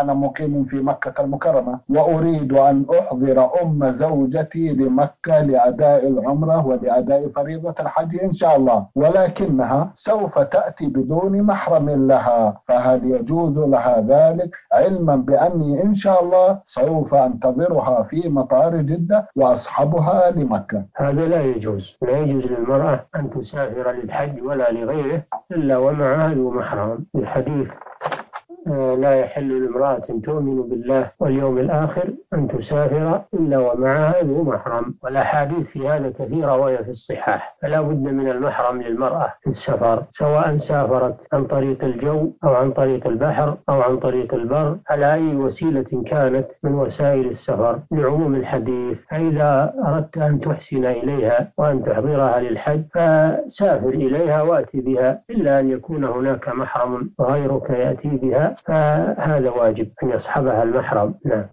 أنا مقيم في مكة المكرمة وأريد أن أحضر أم زوجتي لمكة لأداء العمرة ولأداء فريضة الحج إن شاء الله. ولكنها سوف تأتي بدون محرم لها فهل يجوز لها ذلك؟ علما بأني إن شاء الله سوف أنتظرها في مطار جدة وأصحبها لمكة. هذا لا يجوز. لا يجوز للمرأة أن تسافر للحج ولا لغيره إلا ومعها ذو محرم. الحديث لا يحل لامرأة تؤمن بالله واليوم الآخر أن تسافر إلا ومعها ذو محرم. والأحاديث في هذا كثيرة وهي في الصحاح. فلا بد من المحرم للمرأة في السفر سواء سافرت عن طريق الجو أو عن طريق البحر أو عن طريق البر. على أي وسيلة كانت من وسائل السفر؟ لعموم الحديث فإذا أردت أن تحسن إليها وأن تحضرها للحج فسافر إليها وأتي بها إلا أن يكون هناك محرم غيرك يأتي بها. فهذا واجب أن يصحبها المحرم. نعم.